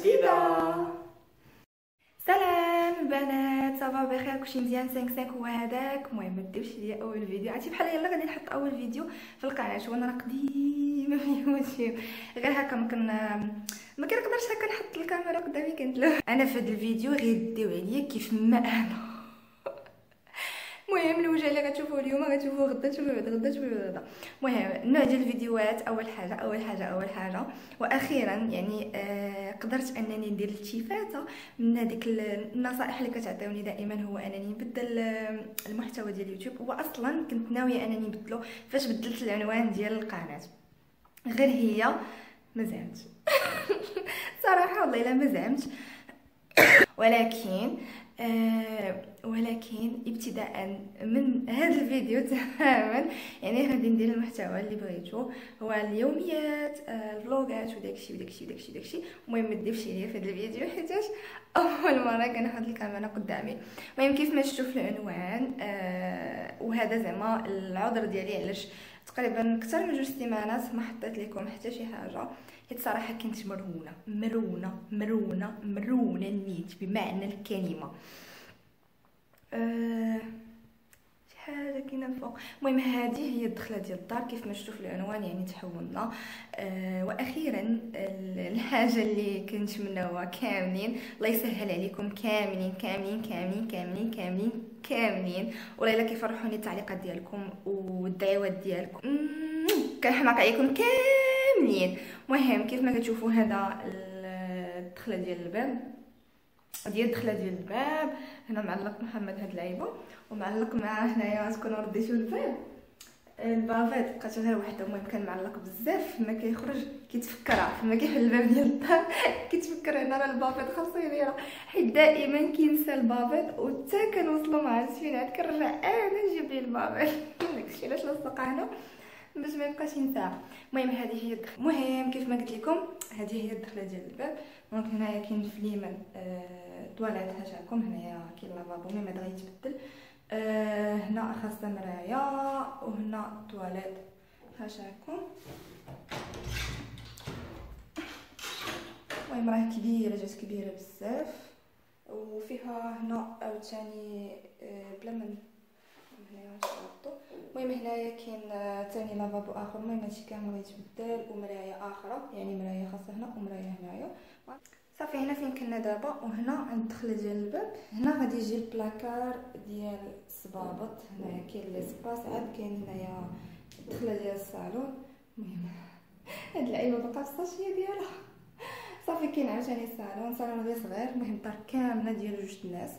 جديدة سلام البنات صافا بخير. كلشي مزيان. 5 5 هو هذاك. المهم ما ديوش ليا أول فيديو. عرفتي بحال يلا غادي نحط أول فيديو في القناة. وأنا راه قديمه في يوتيوب. غير هكا ممكن ما كنقدرش هكا نحط الكاميرا قدامي كنتلو أنا في هذا الفيديو غير ديو عليا كيف ما أنا. الوجه اللي غتشوفوه اليوم غتشوفوه غدا تشوفوه بعد غدا تشوفوه غدا المهم النوع ديال الفيديوهات أول حاجة أول حاجة أول حاجة. وأخيرا يعني آه قدرت أنني ندير التفاته من هذيك النصائح اللي كتعطيوني دائما هو أنني نبدل المحتوى ديال اليوتيوب. واصلا كنت ناوية أنني نبدلو فاش بدلت العنوان ديال القناة. غير هي ما زعمتش صراحة والله إلا ما زعمتش ولكن آه ولكن ابتداء من هذا الفيديو تماما يعني غادي ندير المحتوى اللي بغيتو. هو اليوميات آه الفلوغات وداكشي وداكشي وداكشي وداكشي المهم ما عليا في هذا الفيديو حيتاش أول مرة كنحط الكاميرا قدامي. المهم كيف ما شفتوا في العنوان آه وهذا زعما العذر ديالي علاش تقريبا أكثر من جوج سيمانات ما حطيت لكم حتى شي حاجة حيت صراحة كنت مرونه مرونة مرونة مرونة نيت بمعنى الكلمة. أه حاجة كاينة الفوق. المهم هذه هي الدخلة ديال الدار كيف ما شفتوا في العنوان يعني تحولنا. أه وأخيرا الحاجة اللي كنتمناوها كاملين الله يسهل عليكم كاملين كاملين كاملين كاملين كاملين كاملين. والله إلا كيفرحوني التعليقات ديالكم والدعوات ديالكم. كنحماق عليكم كاملين. المهم كيف ما كتشوفوا هذا الدخلة ديال الباب. ديال الدخله ديال الباب. هنا معلق محمد هاد اللعيبه ومعلق مع هنايا تكونوا رديتو الباب. ال bavette بقات غير وحده المهم كان معلق بزاف. فما كيخرج كيتفكر. فما كيحل الباب ديال الدار كيتفكر هنا راه ال bavette خاصو يديرها حيت دائما كينسى ال bavette. وحتى كنوصلوا مع السفينات كنرجع. أنا نجيب ليه ال bavette. داكشي علاش لصق هنا باش ما يبقاش ينساها المهم هذه هي الدخلة. المهم كيف ما قلت لكم هذه هي الدخلة ديال الباب. donc هنايا كاين في اليمين آه طواليت هاشاكم. هنايا كاين lavabo mais ما يتبدل آه هنا خاصه مرايا وهنا طواليت هاشاكم. المهم راه كبيرة جات كبيرة بزاف. وفيها هنا عاوتاني آه بلا من هنايا نشرطو المهم هنايا كاين ثاني lavabo آخر. المهم هادشي كامل غيتبدل ومرايه أخرى يعني مرايه خاصة هنا ومرايه هنايا. صافي هنا فين كنا دابا؟ وهنا عند الدخله ديال الباب. هنا غادي يجي البلاكار ديال الصبابط هنايا كاين l'espace عاد كاين هنايا الدخله ديال الصالون. المهم هاد اللعيبة بقى في ال sachet ديالها. صافي كاين عاوتاني الصالون صالون غير صغير المهم الدار كاملة ديال جوج الناس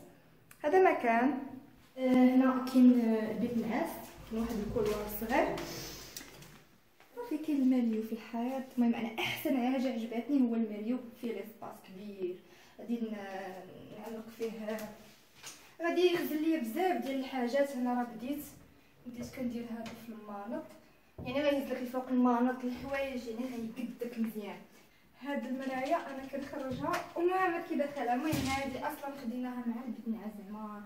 هذا مكان. آه هنا كاين بيت نعاس كاين واحد couloir صغير. صافي كاين الماريو في الحياة. المهم أنا أحسن حاجة عجبتني هو الماريو فيه l'espace كبير. غادي نعلق فيه. غادي يخزن ليا بزاف ديال الحاجات. هنا راه بديت بديت كندير هذا في المانط يعني غيهز لك الفوق المانط الحوايج يعني غيقدك مزيان. هاد المرايه أنا كنخرجها وما عمر كيدخلها المهم هادي أصلا خديناها مع البنعه زعما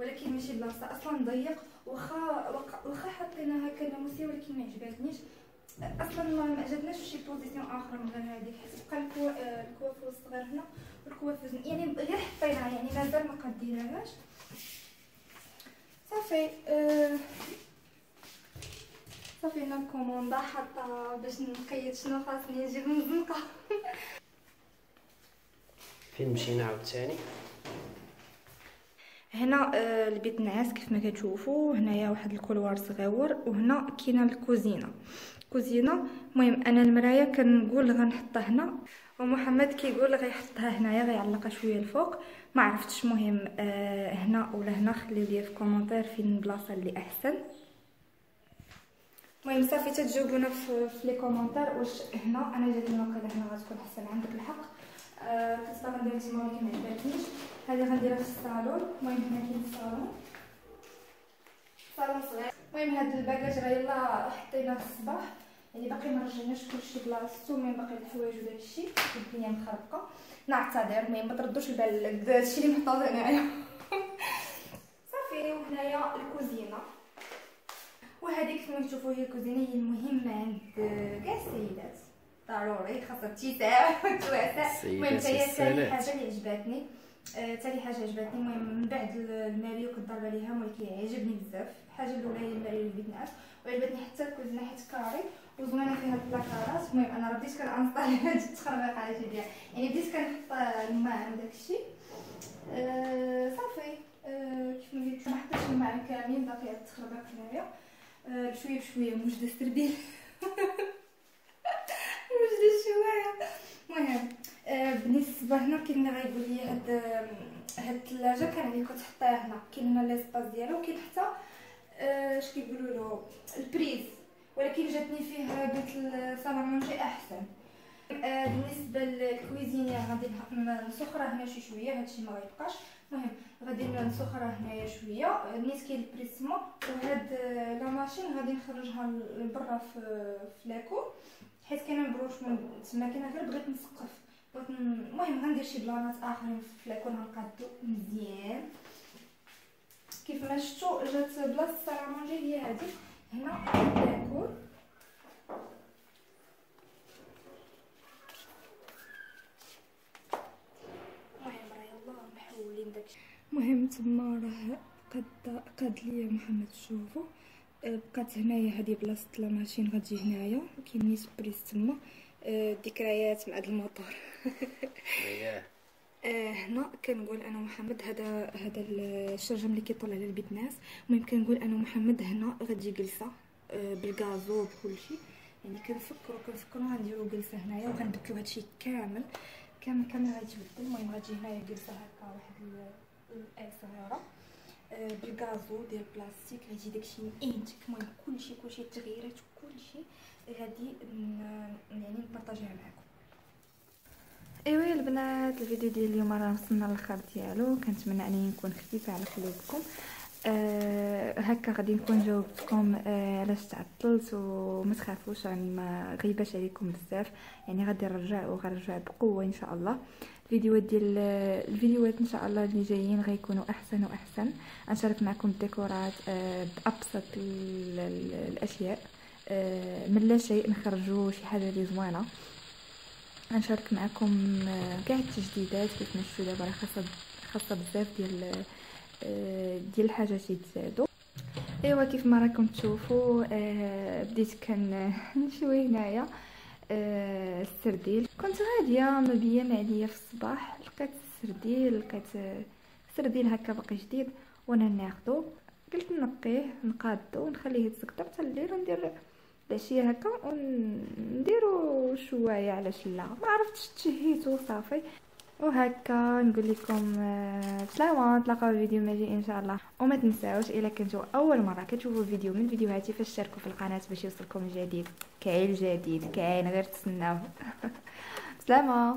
ولكن ماشي بلاصة أصلا ضيق واخا واخا حطينا هكا لاموسيه ولكن ما عجبتنيش أصلا ما عجبناش شي بوزيسيون أخرى من غير هذيك حيت بقى الكوافور الصغير هنا والكوافوز يعني غير حطيناها يعني مازال ما قديناهاش صافي أه صافي هنا الكوموندا حاطة باش نقيد شنو خاصني نجيب من الزنقة. فين مشينا عاوتاني؟ هنا آه البيت نعاس كيف ما كتشوفوا هنايا واحد ال couloir صغيور وهنا كاينة الكوزينة. كوزينة المهم أنا المراية كنقول غنحطها هنا ومحمد كيقول غيحطها هنايا غيعلقها شوية الفوق. ما عرفتش المهم آه هنا ولا هنا خليو لي في commentaire فين البلاصة اللي أحسن. المهم صافي تتجاوبونا في, في les commentaires واش هنا أنا جاتني واقيلا هنا غتكون أحسن عندك الحق. آه كنت باغا ندير تما ما عجبتنيش هذه غنديرها في الصالون المهم هنا كاين الصالون. صالون صغير. المهم هاد ال bagage راه يلا حطيناه في الصباح. يعني باقي ما رجعناش كلشي بلاصتو mais باقي الحوايج وداكشي الدنيا مخربقة. نعتذر المهم ما تردوش البال داكشي اللي محطوط هنايا صافي وهنايا الكوزينة. وهذيك كما كتشوفوا هي الكوزينة؟ هي المهمه عند كاع السيدات. ضروري خاصها وتواسع السيدات المهم حتى هي ثاني. حاجة اللي عجبتني ثاني حاجة عجبتني المهم من بعد الماريو كنضرب عليها المهم كيعجبني بزاف. الحاجة الأولى هي الماريو اللي بيت نعاس وعجبتني حتى الكوزينه حيت carré وزوينة فيها البلاكارات. المهم أنا راه بديت كن installer هاد التخربيق على جديا يعني بديت كنحط الماعن وداكشي آه، صافي. آه، كيف ما قلت ما حطيتش الماعن كامل باقي التخربيق هنايا آه، بشوية بشوية موجده السردين موجده شوية. المهم آه، بالنسبة هنا كاين غايقول لي هاد هاد الثلاجة كان اللي كنت حطيها هنا. كاين هنا l'espace ديالو وكاين حتى آه، اش كيقولوا له ال prise. ولكن جاتني فيه قلت ال salle à manger أحسن. آه، بالنسبة لل cuisinière غادي نأخرها هنا شي شوية. هادشي ما غيبقاش. المهم غادي نسخرها هنايا شوية. نيت كاين البريسمون. وهاد آه، لا ماشين غادي نخرجها لبرا في في لاكو حيت كاينة البروش من تما كاينة غير بغيت نسقف. المهم غندير شي بلانات آخرين في لاكو غنقادو مزيان. كيف ما شفتوا جات بلاصة السالامونجي هي هادي. هنا لاكو المهم راه يلاه محولين داكشي. المهم تما راه قد قاد ليا محمد شوفو. آه، بقات هنايا هادي بلاصة لا ماشين غتجي هنايا. كاين نيت بريس تما. آه، ذكريات مع هاد الموتور هنا كنقول أنا ومحمد هذا هذا الشرجم اللي كيطل على البيت ناس. المهم كنقول أنا ومحمد هنا غتجي جلسه آه، بالغازو بكل شيء. يعني كنفكروا كنفكروا غنديروا جلسة هنايا وغنبدلوا هادشي كامل. كامل كامل غيتبدل المهم غتجي هنايا جلسه هكا واحد ال- الايه صغيرة. بالغازو ديال بلاستيك غيجي داكشي انتك المهم كلشي كلشي التغييرات كلشي غادي يعني نبارطاجيها معكم ايوا البنات الفيديو ديال اليوم راه وصلنا للاخر ديالو كنتمنى انني نكون خفيفه على قلوبكم أه هكا غادي نكون جاوبتكم أه علاش تعطلت وما تخافوش راني ما غيباش عليكم بزاف. يعني غادي نرجع وغنرجع بقوة إن شاء الله. الفيديوهات ديال الفيديوهات إن شاء الله اللي جايين غيكونوا أحسن وأحسن. غنشارك معكم الديكورات أه بأبسط ال- ال- الأشياء. أه من لا شيء نخرجوا شي حاجة اللي زوينة. غنشارك معكم آه، كاع التجديدات. كيف شفتوا دابا خاصة خاصة بزاف ديال آه، ديال الحاجات يتزادوا أيوا كيف ما راكم تشوفوا آه، بديت كان نشوي هنايا آه، السرديل. كنت غادية مبيان عليا في الصباح لقيت السرديل لقيت آه، سرديل هكا باقي جديد وأنا ناخدو. قلت نقيه نقادو ونخليه يتسكر حتى الليل وندير العشية هكا ونديرو شوايه على شله ما عرفتش تشهيتو صافي وهكا نقول لكم آه، بسلامه نتلاقاو الفيديو ماجي إن شاء الله. وما تنساوش إلا كنتو أول مرة كتشوفوا فيديو من فيديوهاتي فاشتركوا في القناة باش يوصلكم الجديد كاين الجديد كاين غير تسناو. بسلامه